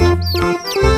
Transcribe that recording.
Hello,